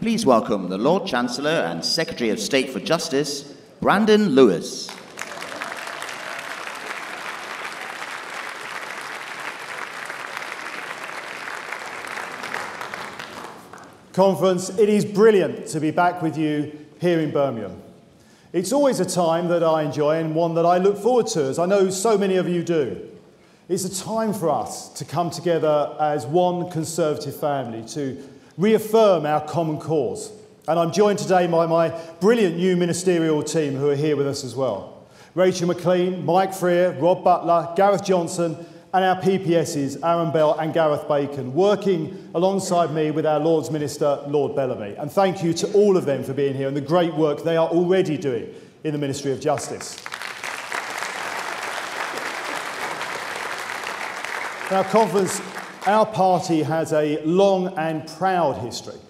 Please welcome the Lord Chancellor and Secretary of State for Justice, Brandon Lewis. Conference, it is brilliant to be back with you here in Birmingham. It's always a time that I enjoy and one that I look forward to, as I know so many of you do. It's a time for us to come together as one Conservative family to reaffirm our common cause. And I'm joined today by my brilliant new ministerial team who are here with us as well. Rachel Maclean, Mike Freer, Rob Butler, Gareth Johnson, and our PPSs, Aaron Bell and Gareth Bacon, working alongside me with our Lord's Minister, Lord Bellamy. And thank you to all of them for being here and the great work they are already doing in the Ministry of Justice. Now, conference, our party has a long and proud history.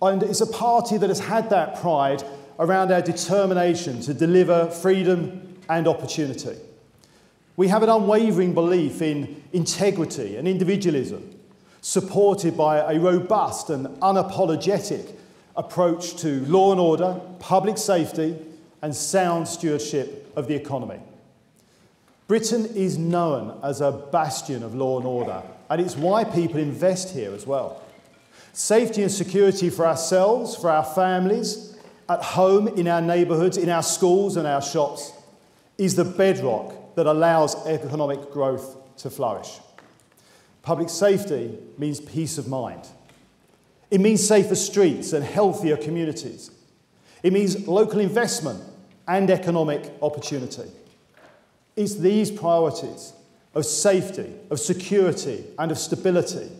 And it's a party that has had that pride around our determination to deliver freedom and opportunity. We have an unwavering belief in integrity and individualism, supported by a robust and unapologetic approach to law and order, public safety, and sound stewardship of the economy. Britain is known as a bastion of law and order, and it's why people invest here as well. Safety and security for ourselves, for our families, at home, in our neighbourhoods, in our schools and our shops, is the bedrock that allows economic growth to flourish. Public safety means peace of mind. It means safer streets and healthier communities. It means local investment and economic opportunity. It's these priorities of safety, of security, and of stability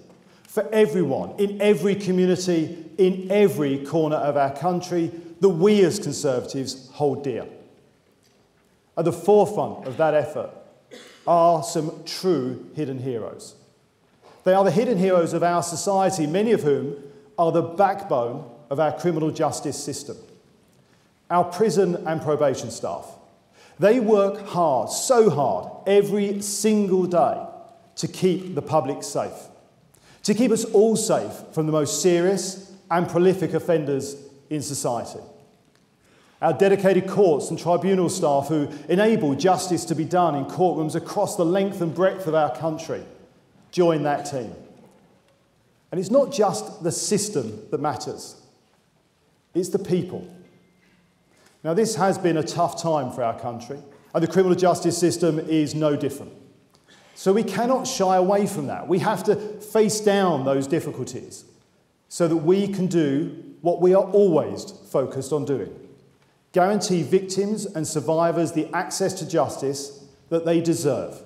for everyone, in every community, in every corner of our country, that we as Conservatives hold dear. At the forefront of that effort are some true hidden heroes. They are the hidden heroes of our society, many of whom are the backbone of our criminal justice system. Our prison and probation staff, they work hard, so hard, every single day to keep the public safe, to keep us all safe from the most serious and prolific offenders in society. Our dedicated courts and tribunal staff who enable justice to be done in courtrooms across the length and breadth of our country join that team. And it's not just the system that matters, it's the people. Now, this has been a tough time for our country, and the criminal justice system is no different. So we cannot shy away from that. We have to face down those difficulties so that we can do what we are always focused on doing guarantee victims and survivors the access to justice that they deserve.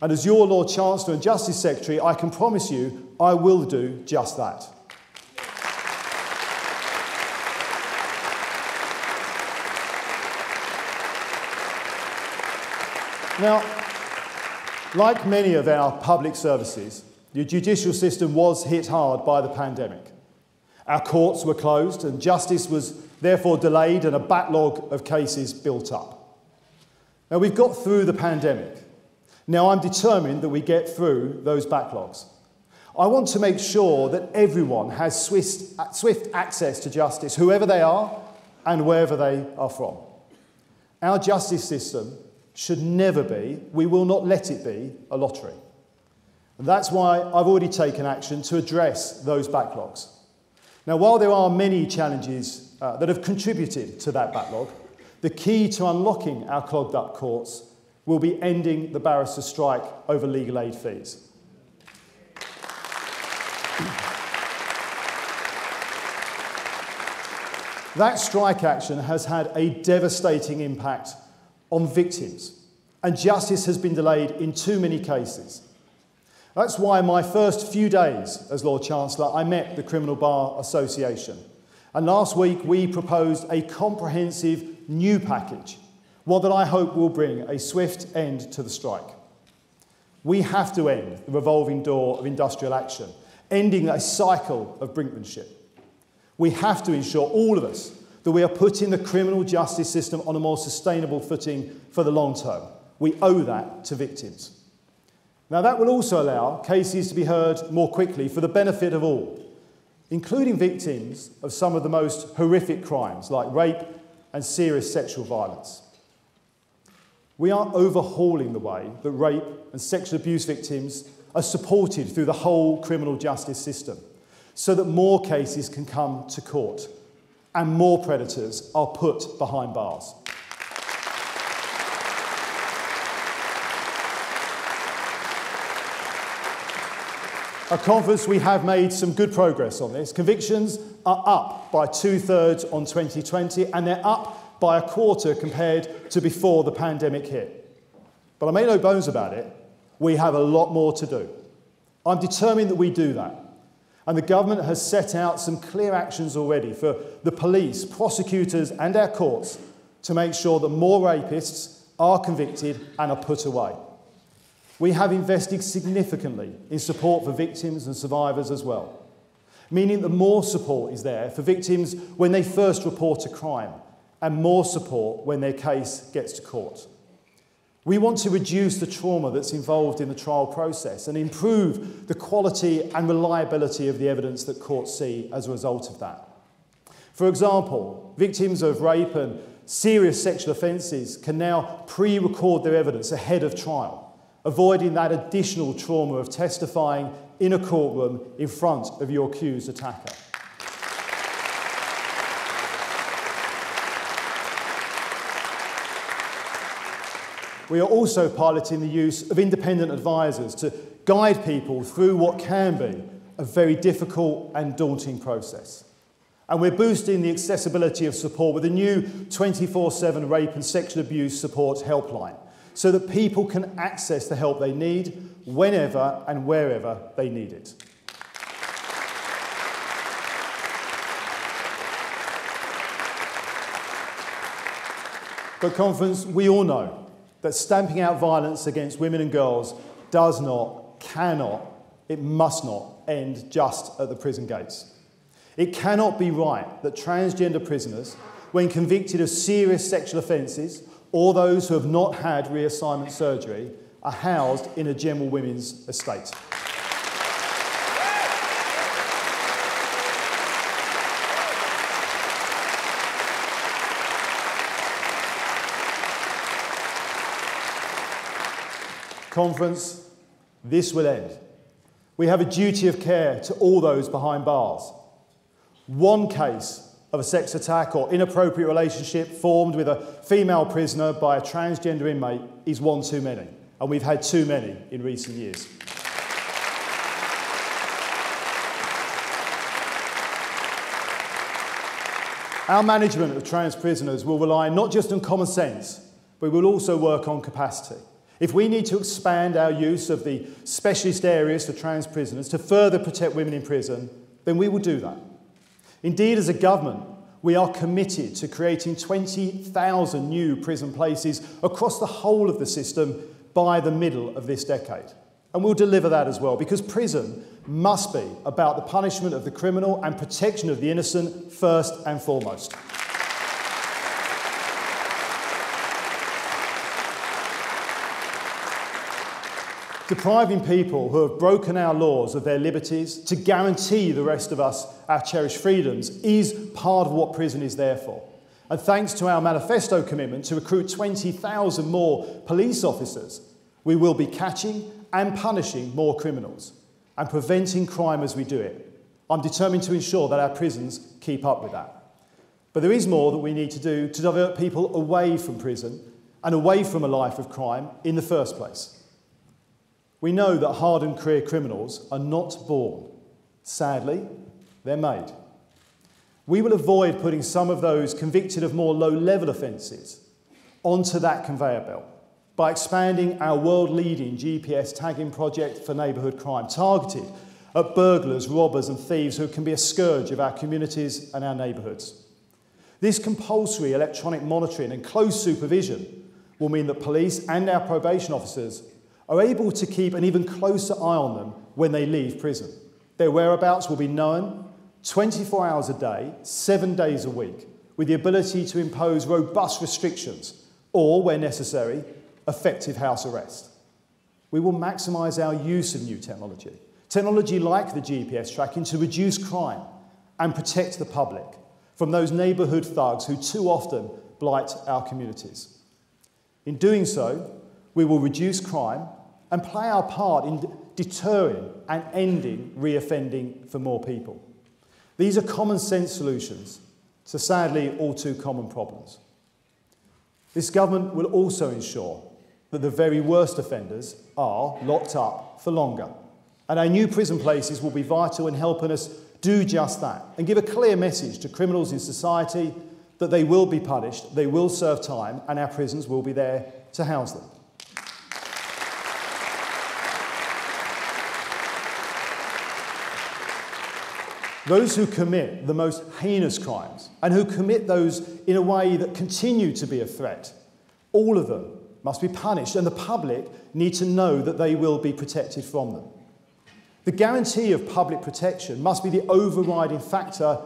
And as your Lord Chancellor and Justice Secretary, I can promise you I will do just that. Now, like many of our public services, the judicial system was hit hard by the pandemic. Our courts were closed and justice was therefore delayed and a backlog of cases built up. Now, we've got through the pandemic. Now, I'm determined that we get through those backlogs. I want to make sure that everyone has swift, swift access to justice, whoever they are and wherever they are from. Our justice system should never be, we will not let it be, a lottery. And that's why I've already taken action to address those backlogs. Now, while there are many challenges uh, that have contributed to that backlog, the key to unlocking our clogged up courts will be ending the barrister strike over legal aid fees. That strike action has had a devastating impact on victims, and justice has been delayed in too many cases. That's why my first few days as Lord Chancellor, I met the Criminal Bar Association. And last week we proposed a comprehensive new package, one that I hope will bring a swift end to the strike. We have to end the revolving door of industrial action, ending a cycle of brinkmanship. We have to ensure, all of us, that we are putting the criminal justice system on a more sustainable footing for the long term. We owe that to victims. Now, that will also allow cases to be heard more quickly for the benefit of all. including victims of some of the most horrific crimes like rape and serious sexual violence. We are overhauling the way that rape and sexual abuse victims are supported through the whole criminal justice system so that more cases can come to court and more predators are put behind bars. At conference, we have made some good progress on this. Convictions are up by two thirds on 2020, and they're up by a quarter compared to before the pandemic hit. But I make no bones about it, we have a lot more to do. I'm determined that we do that. And the government has set out some clear actions already for the police, prosecutors, and our courts to make sure that more rapists are convicted and are put away. We have invested significantly in support for victims and survivors as well, meaning that more support is there for victims when they first report a crime and more support when their case gets to court. We want to reduce the trauma that's involved in the trial process and improve the quality and reliability of the evidence that courts see as a result of that. For example, victims of rape and serious sexual offences can now pre record their evidence ahead of trial avoiding that additional trauma of testifying in a courtroom in front of your accused attacker. We are also piloting the use of independent advisors to guide people through what can be a very difficult and daunting process. And we're boosting the accessibility of support with a new 24 7 rape and sexual abuse support helpline so that people can access the help they need whenever and wherever they need it. But, conference, we all know that stamping out violence against women and girls does not, cannot, it must not end just at the prison gates. It cannot be right that transgender prisoners, when convicted of serious sexual offences or those who have not had reassignment surgery are housed in a general women's estate. Conference, this will end. We have a duty of care to all those behind bars. One case of a sex attack or inappropriate relationship formed with a female prisoner by a transgender inmate is one too many, and we've had too many in recent years. Our management of trans prisoners will rely not just on common sense, but we will also work on capacity. If we need to expand our use of the specialist areas for trans prisoners to further protect women in prison, then we will do that. Indeed, as a government, we are committed to creating 20,000 new prison places across the whole of the system by the middle of this decade. And we'll deliver that as well, because prison must be about the punishment of the criminal and protection of the innocent first and foremost. Depriving people who have broken our laws of their liberties to guarantee the rest of us our cherished freedoms is part of what prison is there for. And thanks to our manifesto commitment to recruit 20,000 more police officers, we will be catching and punishing more criminals and preventing crime as we do it. I'm determined to ensure that our prisons keep up with that. But there is more that we need to do to divert people away from prison and away from a life of crime in the first place. We know that hardened career criminals are not born. Sadly, they're made. We will avoid putting some of those convicted of more low level offences onto that conveyor belt by expanding our world leading GPS tagging project for neighbourhood crime, targeted at burglars, robbers, and thieves who can be a scourge of our communities and our neighbourhoods. This compulsory electronic monitoring and close supervision will mean that police and our probation officers are able to keep an even closer eye on them when they leave prison. Their whereabouts will be known 24 hours a day, seven days a week, with the ability to impose robust restrictions or, where necessary, effective house arrest. We will maximise our use of new technology, technology like the GPS tracking to reduce crime and protect the public from those neighbourhood thugs who too often blight our communities. In doing so, we will reduce crime and play our part in deterring and ending reoffending for more people. These are common sense solutions to sadly all too common problems. This government will also ensure that the very worst offenders are locked up for longer. And our new prison places will be vital in helping us do just that and give a clear message to criminals in society that they will be punished, they will serve time, and our prisons will be there to house them. Those who commit the most heinous crimes and who commit those in a way that continue to be a threat, all of them must be punished, and the public need to know that they will be protected from them. The guarantee of public protection must be the overriding factor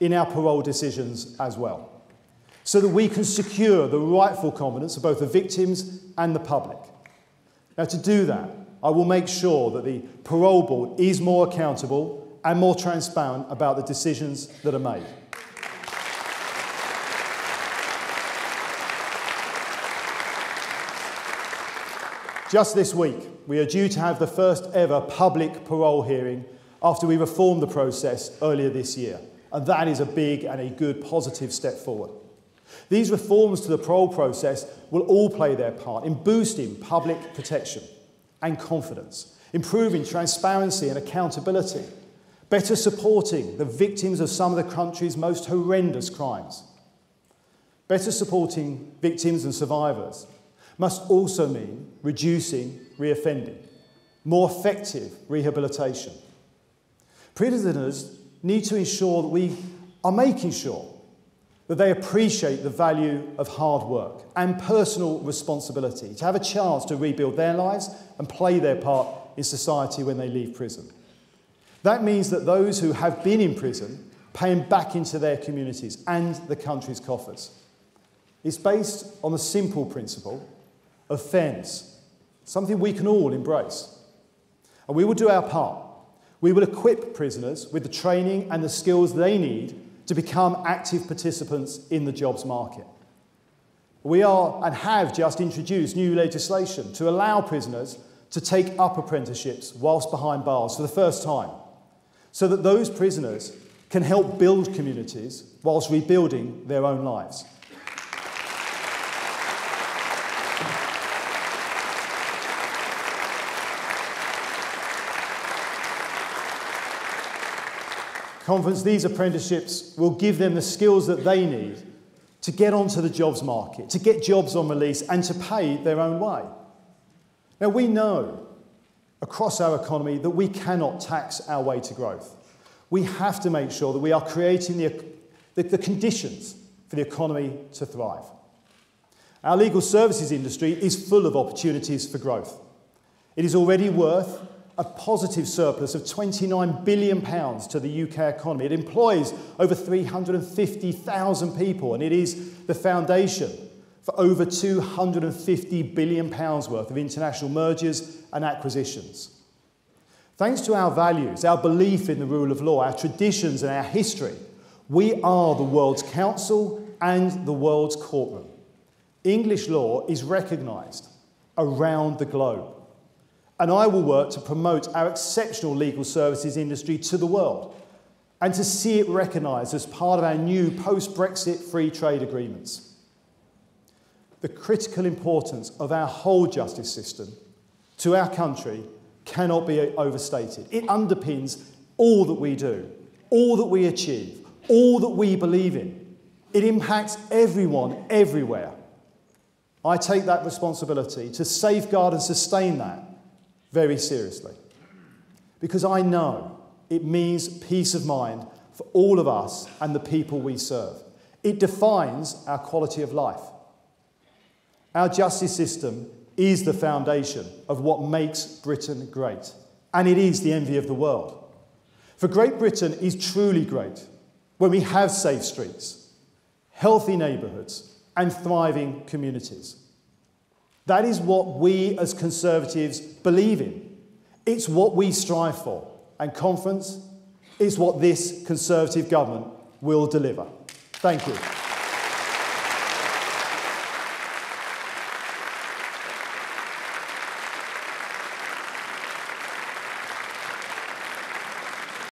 in our parole decisions as well, so that we can secure the rightful confidence of both the victims and the public. Now, to do that, I will make sure that the parole board is more accountable and more transparent about the decisions that are made. Just this week, we are due to have the first ever public parole hearing after we reformed the process earlier this year. And that is a big and a good positive step forward. These reforms to the parole process will all play their part in boosting public protection and confidence, improving transparency and accountability, better supporting the victims of some of the country's most horrendous crimes, better supporting victims and survivors, must also mean reducing reoffending, more effective rehabilitation. Prisoners need to ensure that we are making sure that they appreciate the value of hard work and personal responsibility to have a chance to rebuild their lives and play their part in society when they leave prison. That means that those who have been in prison paying back into their communities and the country's coffers. It's based on the simple principle of fairness, something we can all embrace. And we will do our part. We will equip prisoners with the training and the skills they need to become active participants in the jobs market. We are and have just introduced new legislation to allow prisoners to take up apprenticeships whilst behind bars for the first time, so that those prisoners can help build communities whilst rebuilding their own lives. Conference, these apprenticeships will give them the skills that they need to get onto the jobs market, to get jobs on release, and to pay their own way. Now, we know across our economy that we cannot tax our way to growth. We have to make sure that we are creating the, the, the conditions for the economy to thrive. Our legal services industry is full of opportunities for growth. It is already worth a positive surplus of 29 billion pounds to the UK economy. It employs over 350,000 people and it is the foundation for over 250 billion pounds worth of international mergers and acquisitions. Thanks to our values, our belief in the rule of law, our traditions and our history, we are the world's counsel and the world's courtroom. English law is recognised around the globe and I will work to promote our exceptional legal services industry to the world and to see it recognised as part of our new post Brexit free trade agreements. The critical importance of our whole justice system to our country cannot be overstated. It underpins all that we do, all that we achieve, all that we believe in. It impacts everyone, everywhere. I take that responsibility to safeguard and sustain that very seriously. Because I know it means peace of mind for all of us and the people we serve. It defines our quality of life. Our justice system is the foundation of what makes Britain great, and it is the envy of the world. For Great Britain is truly great when we have safe streets, healthy neighbourhoods, and thriving communities. That is what we as Conservatives believe in. It's what we strive for. And, conference, is what this Conservative government will deliver. Thank you.